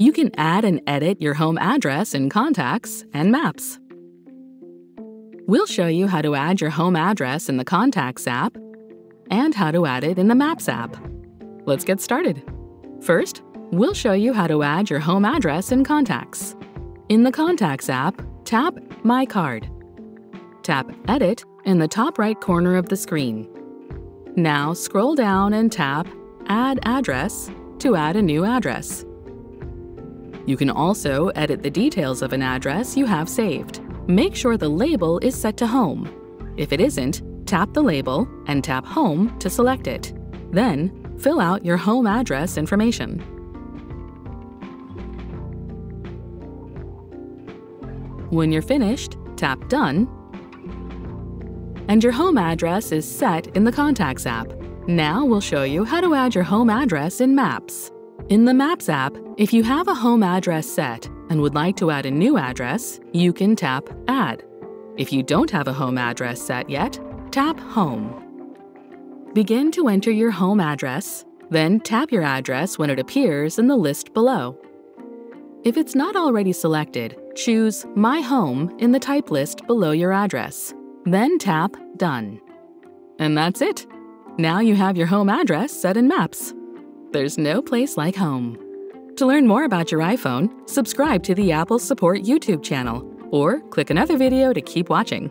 you can add and edit your home address in Contacts and Maps. We'll show you how to add your home address in the Contacts app and how to add it in the Maps app. Let's get started. First, we'll show you how to add your home address in Contacts. In the Contacts app, tap My Card. Tap Edit in the top right corner of the screen. Now scroll down and tap Add Address to add a new address. You can also edit the details of an address you have saved. Make sure the label is set to Home. If it isn't, tap the label and tap Home to select it. Then, fill out your home address information. When you're finished, tap Done and your home address is set in the Contacts app. Now we'll show you how to add your home address in Maps. In the Maps app, if you have a home address set and would like to add a new address, you can tap Add. If you don't have a home address set yet, tap Home. Begin to enter your home address, then tap your address when it appears in the list below. If it's not already selected, choose My Home in the type list below your address. Then tap Done. And that's it. Now you have your home address set in Maps. There's no place like home. To learn more about your iPhone, subscribe to the Apple Support YouTube channel or click another video to keep watching.